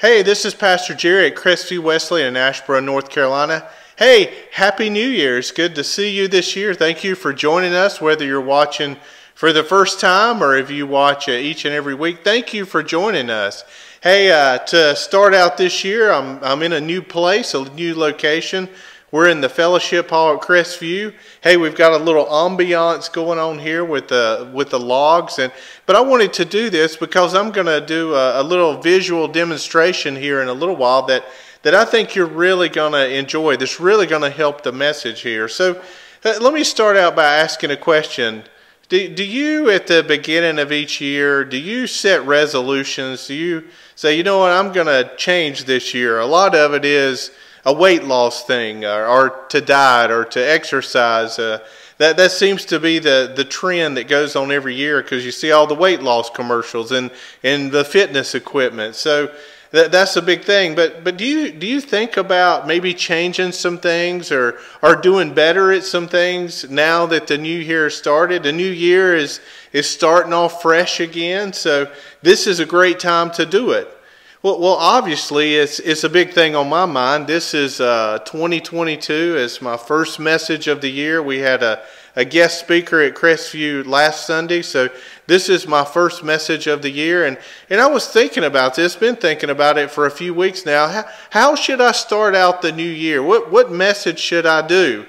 Hey, this is Pastor Jerry at Crestview Wesleyan in Asheboro, North Carolina. Hey, Happy New Year. It's good to see you this year. Thank you for joining us, whether you're watching for the first time or if you watch uh, each and every week. Thank you for joining us. Hey, uh, to start out this year, I'm, I'm in a new place, a new location. We're in the fellowship hall at Crestview. Hey, we've got a little ambiance going on here with the with the logs, and but I wanted to do this because I'm going to do a, a, little visual demonstration here in a little while that that I think you're really going to enjoy. That's really going to help the message here. So, uh, let me start out by asking a question. Do, do you, at the beginning of each year, do you set resolutions? Do you say, you know what, I'm going to change this year? A lot of it is a weight loss thing or, or to diet or to exercise. Uh, that, that seems to be the, the trend that goes on every year because you see all the weight loss commercials and, and the fitness equipment. So that, that's a big thing. But, but do, you, do you think about maybe changing some things or, or doing better at some things now that the new year started? The new year is, is starting off fresh again. So this is a great time to do it. Well, well, obviously, it's it's a big thing on my mind. This is uh, 2022. It's my first message of the year. We had a, a guest speaker at Crestview last Sunday, so this is my first message of the year. And and I was thinking about this. Been thinking about it for a few weeks now. How, how should I start out the new year? What what message should I do?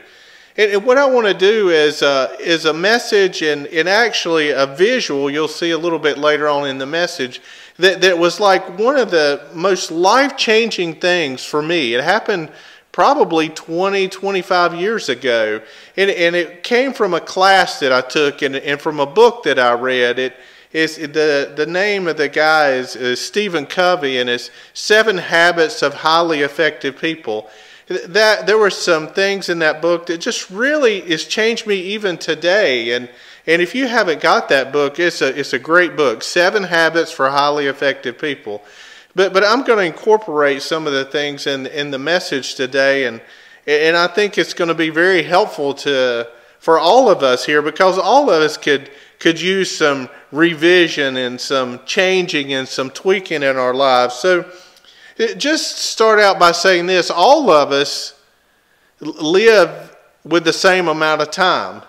And, and what I want to do is uh, is a message and and actually a visual. You'll see a little bit later on in the message that, that was like one of the most life changing things for me. It happened probably 20, 25 years ago. And, and it came from a class that I took and, and from a book that I read. It, is the, the name of the guy is, is Stephen Covey and it's Seven Habits of Highly Effective People. That there were some things in that book that just really has changed me even today. And and if you haven't got that book, it's a, it's a great book Seven Habits for Highly Effective People. But, but I'm going to incorporate some of the things in, in the message today, and, and I think it's going to be very helpful to, for all of us here because all of us could, could use some revision and some changing and some tweaking in our lives. So just start out by saying this all of us live with the same amount of time.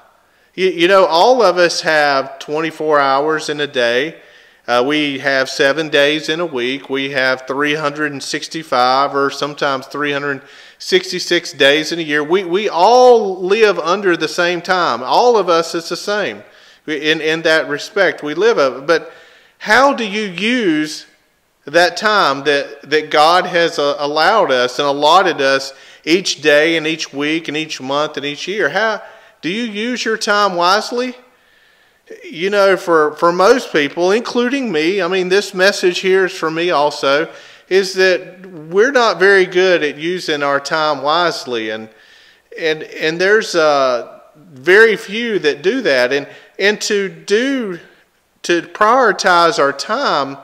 You, you know, all of us have 24 hours in a day. Uh, we have seven days in a week. We have 365 or sometimes 366 days in a year. We, we all live under the same time. All of us is the same in, in that respect. We live of. But how do you use that time that, that God has uh, allowed us and allotted us each day and each week and each month and each year? How, do you use your time wisely? You know, for, for most people, including me, I mean, this message here is for me also, is that we're not very good at using our time wisely. And, and, and there's uh, very few that do that. And, and to do, to prioritize our time,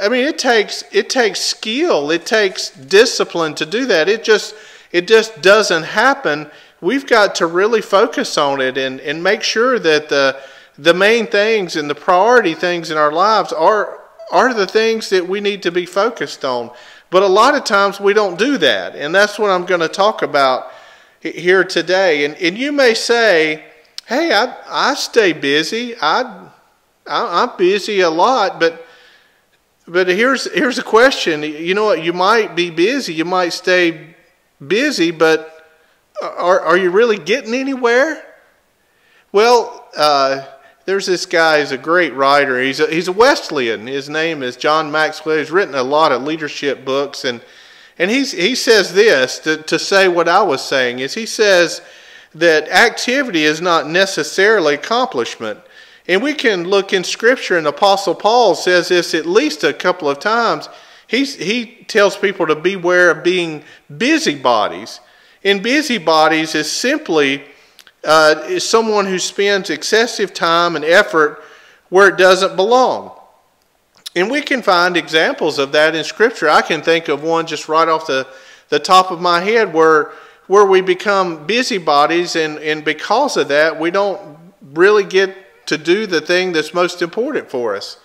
I mean, it takes, it takes skill, it takes discipline to do that. It just, it just doesn't happen we've got to really focus on it and, and make sure that the, the main things and the priority things in our lives are, are the things that we need to be focused on. But a lot of times we don't do that. And that's what I'm going to talk about here today. And, and you may say, hey, I, I stay busy. I, I, I'm busy a lot, but but here's here's a question. You know what? You might be busy. You might stay busy, but are, are you really getting anywhere? Well, uh, there's this guy, he's a great writer. He's a, he's a Wesleyan. His name is John Maxwell. He's written a lot of leadership books. And, and he's, he says this to, to say what I was saying is he says that activity is not necessarily accomplishment. And we can look in Scripture, and Apostle Paul says this at least a couple of times. He's, he tells people to beware of being busybodies. And busybodies is simply uh, is someone who spends excessive time and effort where it doesn't belong. And we can find examples of that in Scripture. I can think of one just right off the, the top of my head where, where we become busybodies, and, and because of that, we don't really get to do the thing that's most important for us.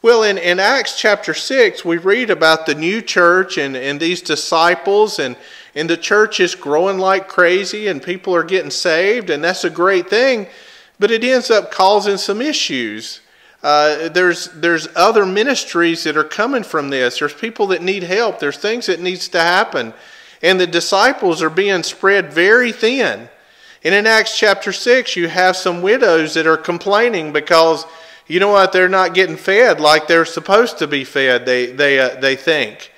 Well, in, in Acts chapter 6, we read about the new church and, and these disciples, and, and the church is growing like crazy, and people are getting saved, and that's a great thing, but it ends up causing some issues. Uh, there's, there's other ministries that are coming from this. There's people that need help. There's things that needs to happen. And the disciples are being spread very thin. And in Acts chapter 6, you have some widows that are complaining because you know what? They're not getting fed like they're supposed to be fed, they, they, uh, they think.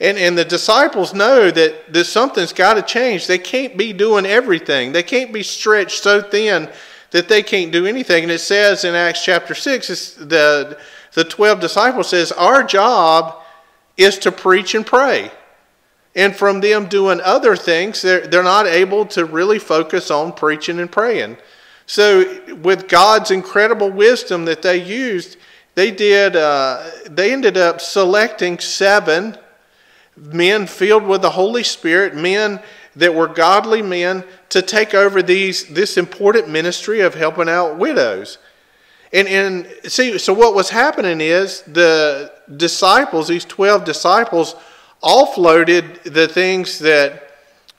And, and the disciples know that, that something's got to change. They can't be doing everything, they can't be stretched so thin that they can't do anything. And it says in Acts chapter 6, the, the 12 disciples says, Our job is to preach and pray. And from them doing other things, they're, they're not able to really focus on preaching and praying. So, with God's incredible wisdom that they used, they did. Uh, they ended up selecting seven men filled with the Holy Spirit, men that were godly men, to take over these this important ministry of helping out widows. And and see, so what was happening is the disciples, these twelve disciples, offloaded the things that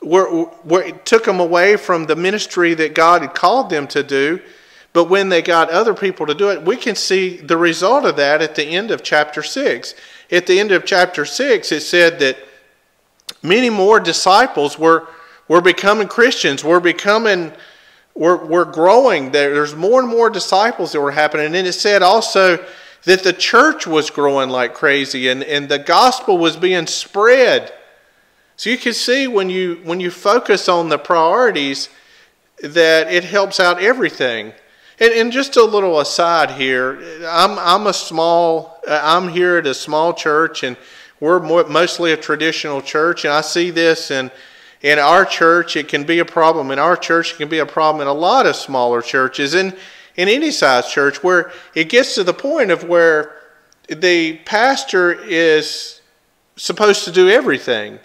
were, were, took them away from the ministry that God had called them to do. But when they got other people to do it, we can see the result of that at the end of chapter 6. At the end of chapter 6, it said that many more disciples were, were becoming Christians, were becoming, were, were growing. There's more and more disciples that were happening. And then it said also that the church was growing like crazy and, and the gospel was being spread. So you can see when you when you focus on the priorities that it helps out everything. And, and just a little aside here, I'm I'm a small I'm here at a small church and we're more, mostly a traditional church and I see this and in our church it can be a problem. In our church it can be a problem in a lot of smaller churches. And in any size church where it gets to the point of where the pastor is supposed to do everything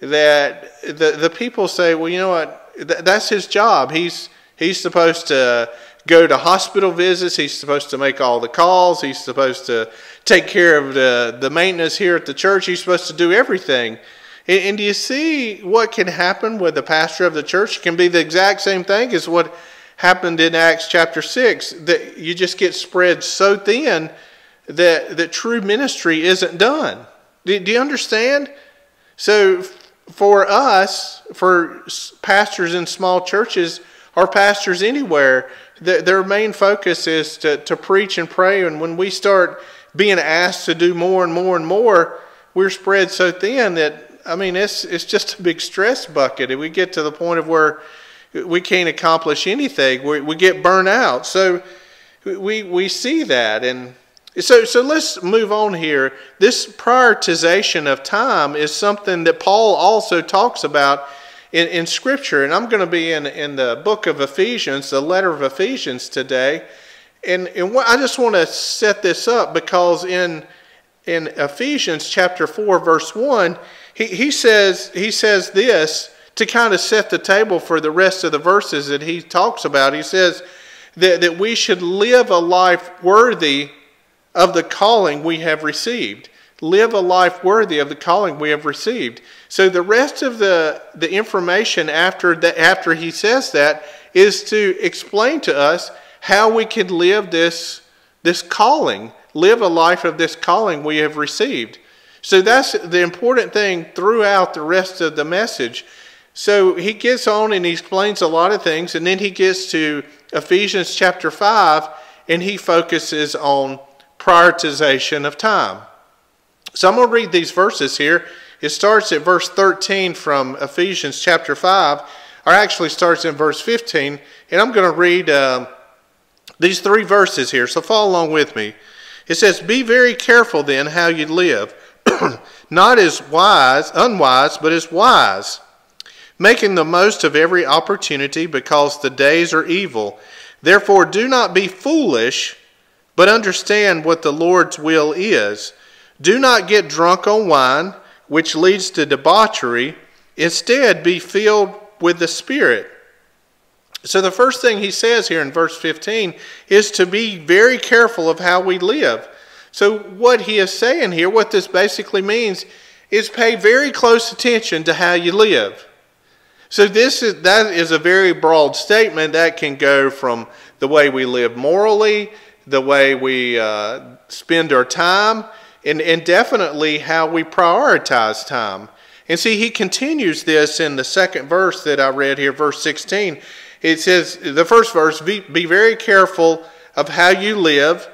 that the, the people say, well, you know what, Th- that's his job. He's, he's supposed to go to hospital visits, he's supposed to make all the calls, he's supposed to take care of the, the maintenance here at the church, he's supposed to do everything. And, and do you see what can happen with the pastor of the church? It can be the exact same thing as what happened in Acts chapter 6, that you just get spread so thin that, that true ministry isn't done. Do, do you understand? So for us, for pastors in small churches or pastors anywhere, the, their main focus is to, to preach and pray. And when we start being asked to do more and more and more, we're spread so thin that, I mean, it's, it's just a big stress bucket. And we get to the point of where we can't accomplish anything, we, we get burnt out. So we, we see that. And so, so let's move on here. This prioritization of time is something that Paul also talks about in, in Scripture. And I'm going to be in, in the book of Ephesians, the letter of Ephesians today. And, and I just want to set this up because in, in Ephesians chapter 4, verse 1, he, he, says, he says this to kind of set the table for the rest of the verses that he talks about. He says that, that we should live a life worthy of the calling we have received. Live a life worthy of the calling we have received. So the rest of the, the information after, the, after he says that is to explain to us how we can live this, this calling, live a life of this calling we have received. So that's the important thing throughout the rest of the message. So he gets on and he explains a lot of things, and then he gets to Ephesians chapter 5 and he focuses on prioritization of time. So I'm going to read these verses here. It starts at verse 13 from Ephesians chapter 5, or actually starts in verse 15, and I'm going to read uh, these three verses here. So follow along with me. It says, Be very careful then how you live, not as wise, unwise, but as wise, making the most of every opportunity because the days are evil. Therefore, do not be foolish but understand what the Lord's will is. Do not get drunk on wine, which leads to debauchery. Instead, be filled with the Spirit. So, the first thing he says here in verse 15 is to be very careful of how we live. So, what he is saying here, what this basically means, is pay very close attention to how you live. So this is that is a very broad statement that can go from the way we live morally, the way we uh, spend our time, and, and definitely how we prioritize time. And see, he continues this in the second verse that I read here, verse 16. It says, the first verse, be, be very careful of how you live,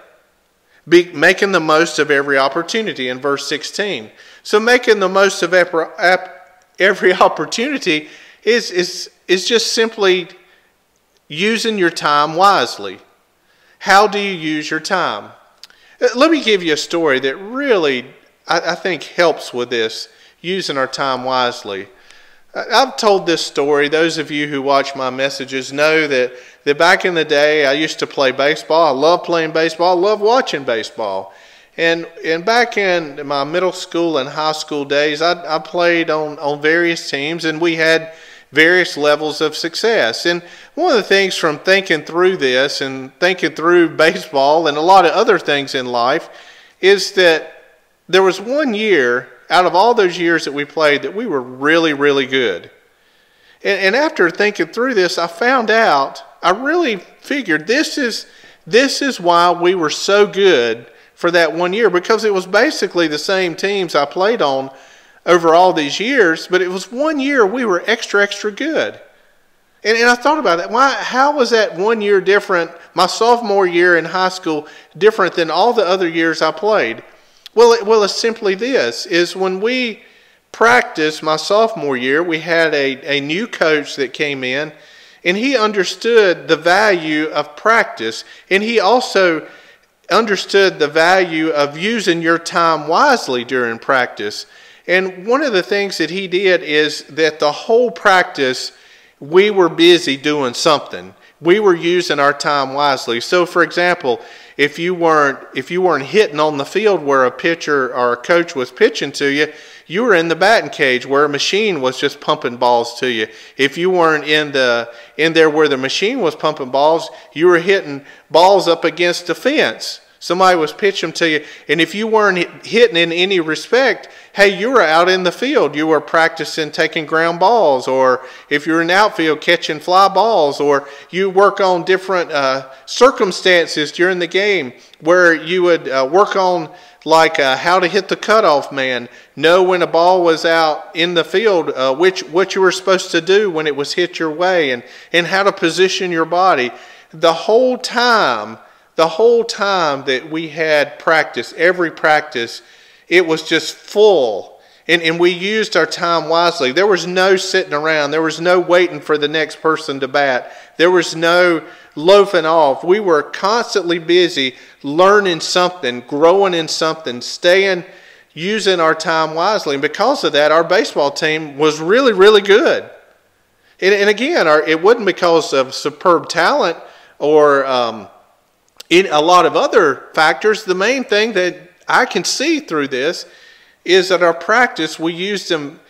be making the most of every opportunity in verse 16. So making the most of every opportunity is, is, is just simply using your time wisely. How do you use your time? Uh, let me give you a story that really, I, I think, helps with this, using our time wisely. I've told this story. Those of you who watch my messages know that, that back in the day, I used to play baseball. I love playing baseball. I love watching baseball. And, and back in my middle school and high school days, I, I played on, on various teams, and we had various levels of success. And one of the things from thinking through this and thinking through baseball and a lot of other things in life is that there was one year out of all those years that we played that we were really, really good. And, and after thinking through this, I found out, I really figured this is, this is why we were so good for that one year because it was basically the same teams I played on over all these years, but it was one year we were extra, extra good. And, and I thought about that. Why? How was that one year different, my sophomore year in high school, different than all the other years I played? Well, it, well, it's simply this: is when we practiced my sophomore year, we had a, a new coach that came in, and he understood the value of practice, and he also understood the value of using your time wisely during practice. And one of the things that he did is that the whole practice, we were busy doing something. We were using our time wisely. So, for example, if you weren't if you weren't hitting on the field where a pitcher or a coach was pitching to you, you were in the batting cage where a machine was just pumping balls to you. If you weren't in the in there where the machine was pumping balls, you were hitting balls up against the fence. Somebody was pitching to you, and if you weren't hitting in any respect, hey, you were out in the field. You were practicing taking ground balls, or if you're in outfield catching fly balls, or you work on different uh, circumstances during the game where you would uh, work on like uh, how to hit the cutoff man, know when a ball was out in the field, uh, which what you were supposed to do when it was hit your way, and and how to position your body. The whole time the whole time that we had practice, every practice, it was just full. And, and we used our time wisely. There was no sitting around. There was no waiting for the next person to bat. There was no loafing off. We were constantly busy learning something, growing in something, staying, using our time wisely. And because of that, our baseball team was really, really good. And, and again, our, it wasn't because of superb talent or um, in a lot of other factors, the main thing that I can see through this is that our practice, we used them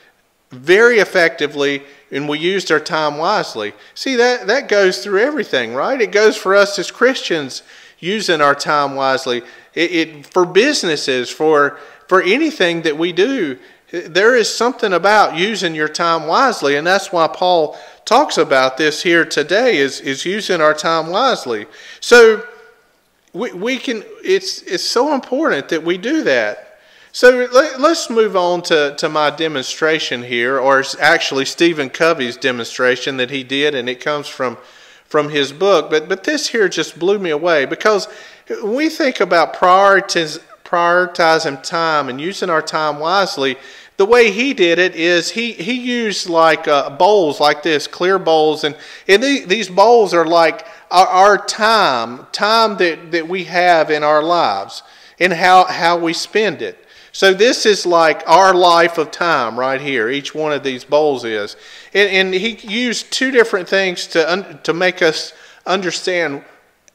very effectively and we used our time wisely. See, that, that goes through everything, right? It goes for us as Christians using our time wisely. It, it, for businesses, for, for anything that we do, there is something about using your time wisely, and that's why Paul talks about this here today is, is using our time wisely. So we, we can, it's, it's so important that we do that. So let, us move on to, to my demonstration here, or it's actually Stephen Covey's demonstration that he did, and it comes from, from his book. But, but this here just blew me away because we think about prioritiz, prioritizing time and using our time wisely, the way he did it is he, he used like uh, bowls like this, clear bowls, and, and the, these bowls are like our, our time, time that, that we have in our lives, and how, how we spend it. So this is like our life of time right here. Each one of these bowls is, and, and he used two different things to un, to make us understand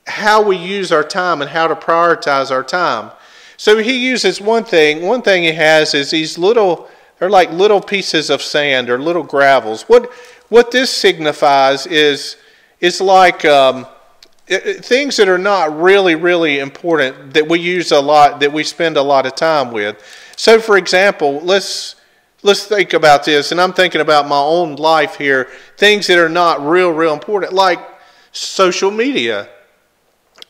how we use our time and how to prioritize our time. So he uses one thing. One thing he has is these little, they're like little pieces of sand or little gravels. What what this signifies is is like um, things that are not really, really important that we use a lot, that we spend a lot of time with. So, for example, let's let's think about this, and I'm thinking about my own life here. Things that are not real, real important, like social media.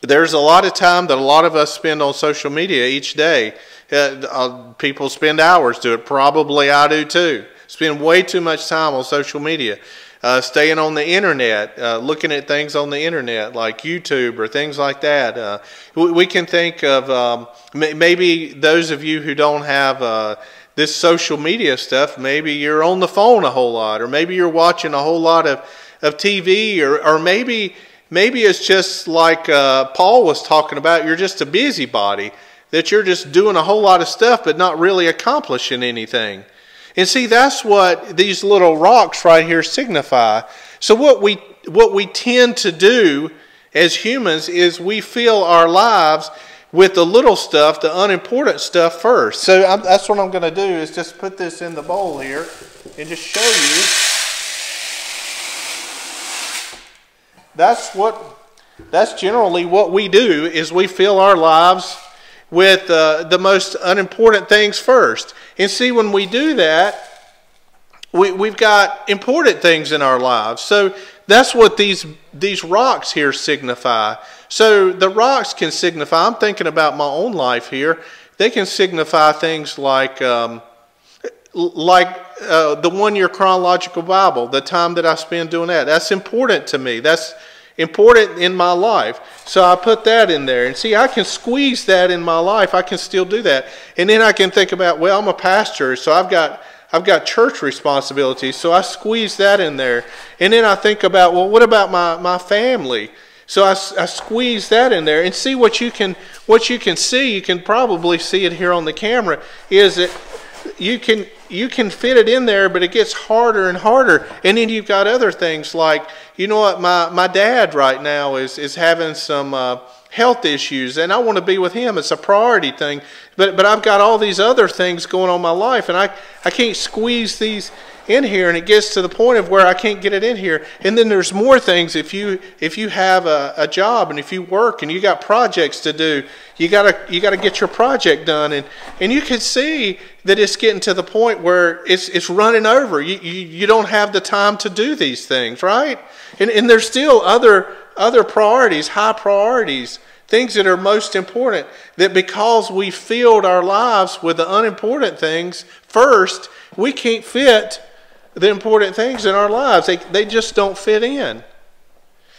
There's a lot of time that a lot of us spend on social media each day. Uh, uh, people spend hours to it. Probably I do too. Spend way too much time on social media uh, staying on the internet, uh, looking at things on the internet like YouTube or things like that. Uh, we, we, can think of um, maybe those of you who don't have uh, this social media stuff, maybe you're on the phone a whole lot, or maybe you're watching a whole lot of, of TV, or, or maybe maybe it's just like uh, Paul was talking about, you're just a busybody, that you're just doing a whole lot of stuff but not really accomplishing anything. And see, that's what these little rocks right here signify. So what we what we tend to do as humans is we fill our lives with the little stuff, the unimportant stuff first. So I'm, that's what I'm going to do is just put this in the bowl here and just show you. That's what that's generally what we do is we fill our lives with uh, the most unimportant things first. And see, when we do that, we, we've got important things in our lives. So that's what these, these rocks here signify. So the rocks can signify, I'm thinking about my own life here, they can signify things like, um, like uh, the one year chronological Bible, the time that I spend doing that. That's important to me. That's important in my life. So I put that in there. And see, I can squeeze that in my life. I can still do that. And then I can think about, well, I'm a pastor, so I've got I've got church responsibilities. So I squeeze that in there. And then I think about, well, what about my, my family? So I, I squeeze that in there and see what you can what you can see. You can probably see it here on the camera. Is that you can you can fit it in there, but it gets harder and harder. And then you've got other things like, you know what, my, my dad right now is, is having some uh, health issues, and I want to be with him. It's a priority thing. But, but I've got all these other things going on in my life, and I, I can't squeeze these in here and it gets to the point of where I can't get it in here. And then there's more things if you if you have a, a job and if you work and you got projects to do, you gotta you gotta get your project done and, and you can see that it's getting to the point where it's it's running over. You you, you don't have the time to do these things, right? And and there's still other other priorities, high priorities things that are most important, that because we filled our lives with the unimportant things first, we can't fit the important things in our lives. They, they just don't fit in.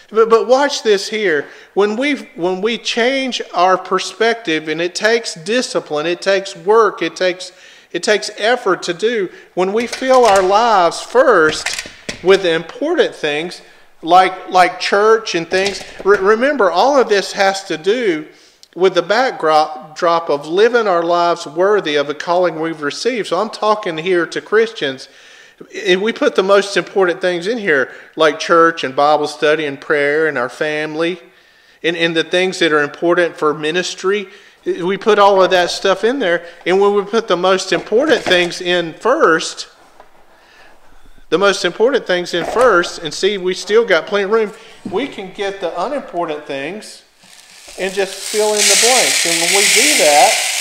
But, but watch this here. When we, when we change our perspective, and it takes discipline, it takes work, it takes, it takes effort to do, when we fill our lives first with the important things, like, like church and things, re- remember, all of this has to do with the backdrop drop of living our lives worthy of the calling we've received. So I'm talking here to Christians and we put the most important things in here, like church and Bible study and prayer and our family, and, and the things that are important for ministry. We put all of that stuff in there. And when we put the most important things in first, the most important things in first, and see, we still got plenty of room, we can get the unimportant things and just fill in the blanks. And when we do that,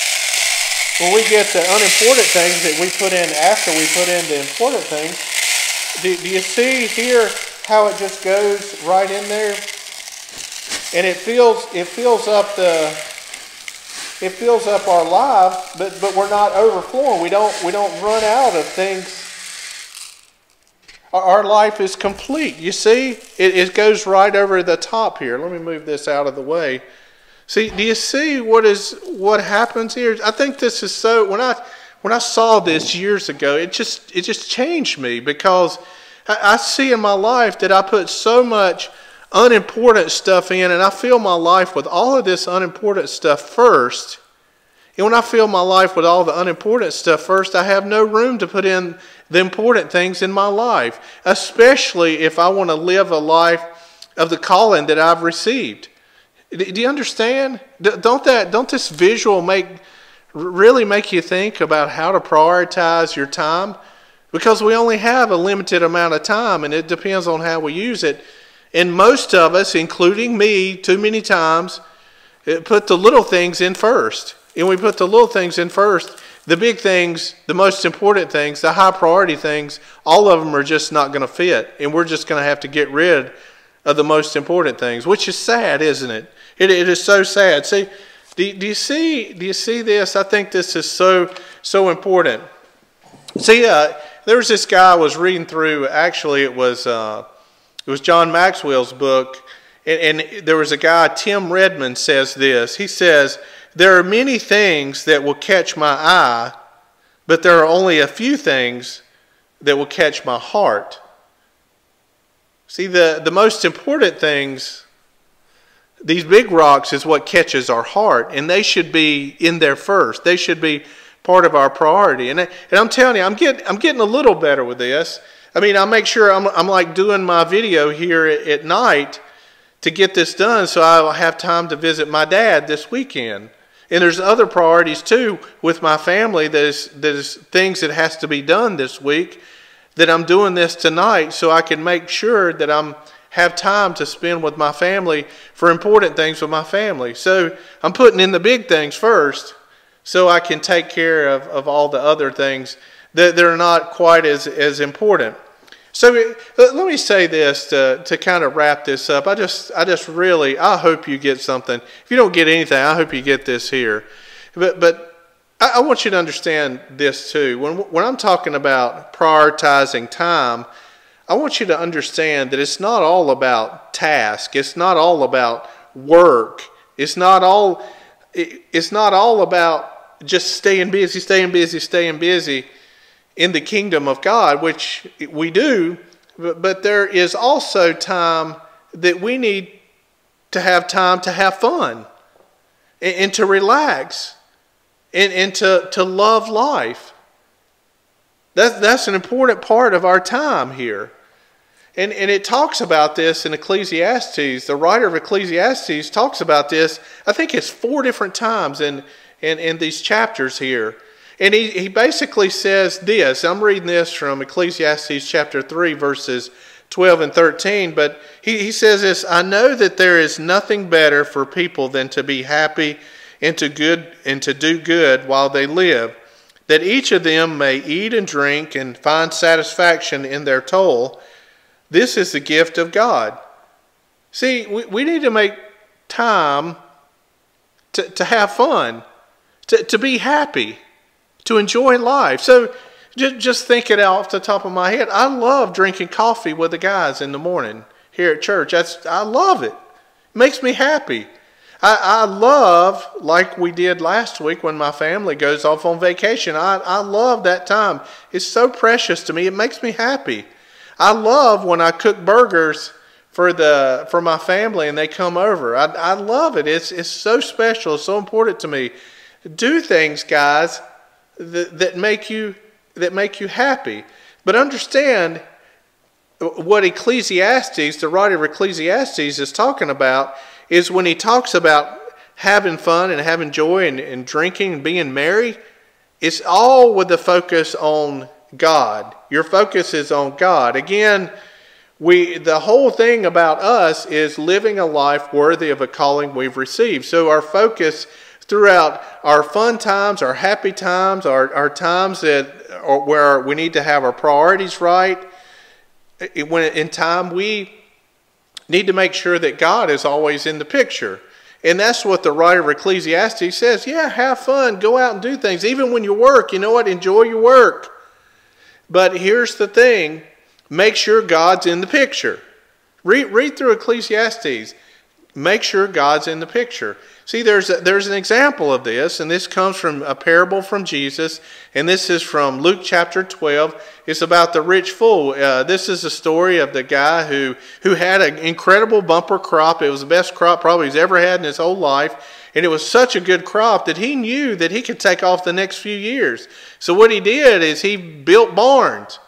when we get the unimportant things that we put in after we put in the important things, do, do you see here how it just goes right in there? And it fills it fills up the it fills up our lives, but but we're not overflowing. We don't we don't run out of things. Our life is complete. You see, it, it goes right over the top here. Let me move this out of the way. See, do you see what is what happens here? I think this is so when I when I saw this years ago, it just it just changed me because I, I see in my life that I put so much unimportant stuff in and I fill my life with all of this unimportant stuff first. And when I fill my life with all the unimportant stuff first, I have no room to put in the important things in my life, especially if I want to live a life of the calling that I've received. Do you understand? Don't that don't this visual make really make you think about how to prioritize your time? Because we only have a limited amount of time, and it depends on how we use it. And most of us, including me, too many times, uh, put the little things in first. And we put the little things in first. The big things, the most important things, the high priority things, all of them are just not going to fit. And we're just going to have to get rid of the most important things, which is sad, isn't it? It, it is so sad. See, do, do you see? Do you see this? I think this is so so important. See, uh, there was this guy I was reading through. Actually, it was uh, it was John Maxwell's book, and, and there was a guy Tim Redmond says this. He says there are many things that will catch my eye, but there are only a few things that will catch my heart. See, the, the most important things, these big rocks, is what catches our heart, and they should be in there first. They should be part of our priority. And, and I'm telling you, I'm getting, I'm getting a little better with this. I mean, I make sure I'm, I'm like doing my video here at, at night to get this done so I'll have time to visit my dad this weekend. And there's other priorities too with my family that is things that has to be done this week that I'm doing this tonight so I can make sure that I'm have time to spend with my family for important things with my family. So I'm putting in the big things first so I can take care of, of all the other things that, that are not quite as, as important. So let me say this to, to kind of wrap this up. I just, I just really, I hope you get something. If you don't get anything, I hope you get this here. But, but I, I want you to understand this too. When, when I'm talking about prioritizing time, I want you to understand that it's not all about task. It's not all about work. It's not all. It's not all about just staying busy, staying busy, staying busy in the kingdom of God, which we do. But, there is also time that we need to have time to have fun and, and to relax and, and to, to love life. That, that's an important part of our time here. And, and it talks about this in Ecclesiastes. The writer of Ecclesiastes talks about this, I think it's four different times in, in, in these chapters here. And he, he basically says this I'm reading this from Ecclesiastes chapter 3, verses 12 and 13. But he, he says this I know that there is nothing better for people than to be happy and to good and to do good while they live, that each of them may eat and drink and find satisfaction in their toil. This is the gift of God. See, we, we need to make time to, to have fun, to, to be happy, to enjoy life. So just, just think it off the top of my head. I love drinking coffee with the guys in the morning here at church. That's I love it. It makes me happy. I, I love, like we did last week when my family goes off on vacation, I, I love that time. It's so precious to me. It makes me happy. I love when I cook burgers for the for my family and they come over. I, I love it. It's it's so special. It's so important to me. Do things, guys, that, that make you that make you happy. But understand what Ecclesiastes, the writer of Ecclesiastes, is talking about is when he talks about having fun and having joy and, and drinking and being merry, it's all with the focus on God. Your focus is on God. Again, we the whole thing about us is living a life worthy of a calling we've received. So our focus throughout our fun times, our happy times, our, our times that where we need to have our priorities right, when in time we need to make sure that God is always in the picture. And that's what the writer of Ecclesiastes says. Yeah, have fun. Go out and do things. Even when you work, you know what? Enjoy your work. But here's the thing make sure God's in the picture. Read, read through Ecclesiastes. Make sure God's in the picture. See, there's, a, there's an example of this, and this comes from a parable from Jesus, and this is from Luke chapter 12. It's about the rich fool. Uh, this is a story of the guy who, who had an incredible bumper crop. It was the best crop probably he's ever had in his whole life. And it was such a good crop that he knew that he could take off the next few years. So what he did is he built barns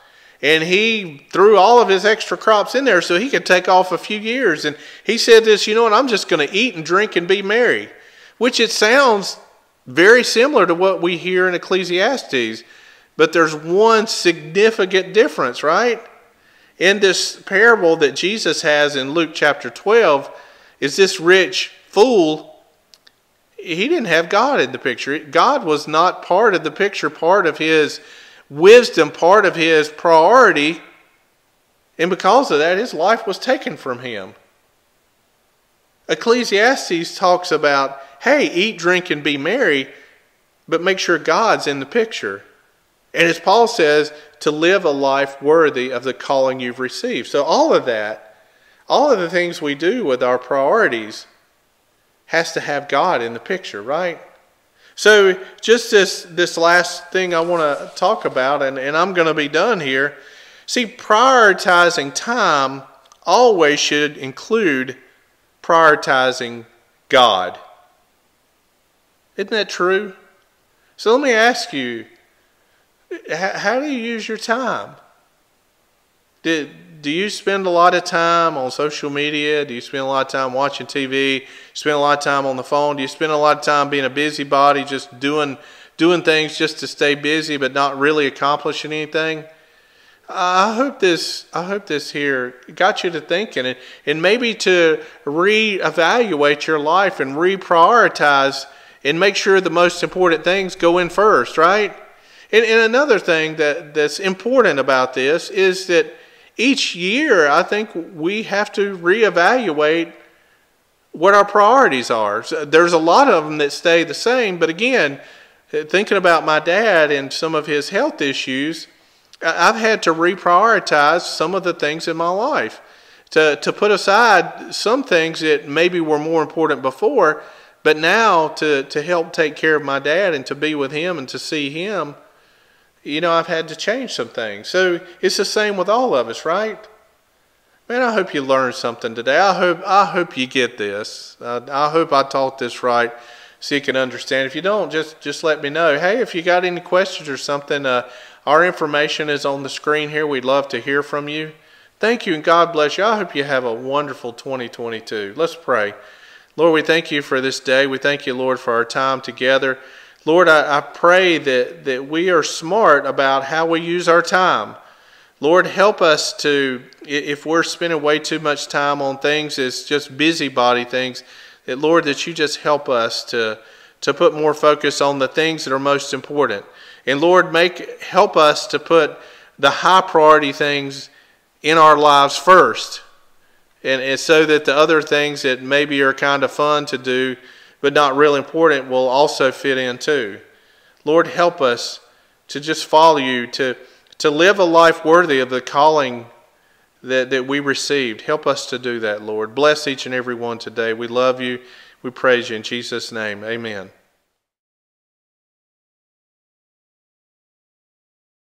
and he threw all of his extra crops in there so he could take off a few years. And he said this, you know what, I'm just going to eat and drink and be merry, which it sounds very similar to what we hear in Ecclesiastes. But there's one significant difference, right? In this parable that Jesus has in Luke chapter 12, is this rich fool. He didn't have God in the picture. God was not part of the picture, part of his wisdom, part of his priority. And because of that, his life was taken from him. Ecclesiastes talks about hey, eat, drink, and be merry, but make sure God's in the picture. And as Paul says, to live a life worthy of the calling you've received. So, all of that, all of the things we do with our priorities, has to have God in the picture, right? So, just this, this last thing I want to talk about, and, and I'm going to be done here. See, prioritizing time always should include prioritizing God. Isn't that true? So let me ask you how do you use your time? Do, do you spend a lot of time on social media? Do you spend a lot of time watching TV? Spend a lot of time on the phone? Do you spend a lot of time being a busybody, just doing doing things just to stay busy but not really accomplishing anything? I hope this I hope this here got you to thinking and, and maybe to reevaluate your life and reprioritize and make sure the most important things go in first, right? And, and another thing that, that's important about this is that each year I think we have to reevaluate what our priorities are. There's a lot of them that stay the same, but again, uh, thinking about my dad and some of his health issues, I've had to reprioritize some of the things in my life. To, to put aside some things that maybe were more important before, but now to, to help take care of my dad and to be with him and to see him, you know, I've had to change some things. So it's the same with all of us, right? Man, I hope you learned something today. I hope I hope you get this. Uh, I hope I taught this right so you can understand. If you don't, just just let me know. Hey, if you got any questions or something, uh, our information is on the screen here. We'd love to hear from you. Thank you and God bless you. I hope you have a wonderful 2022. Let's pray. Lord, we thank you for this day. We thank you, Lord, for our time together. Lord, I, I pray that, that we are smart about how we use our time. Lord, help us to, if we're spending way too much time on things as just busybody things, that Lord, that you just help us to, to put more focus on the things that are most important. And Lord, make help us to put the high priority things in our lives first. And, and so that the other things that maybe are kind of fun to do but not real important will also fit in too. Lord, help us to just follow you, to, to live a life worthy of the calling that, that we received. Help us to do that, Lord. Bless each and every one today. We love you. We praise you in Jesus' name. Amen.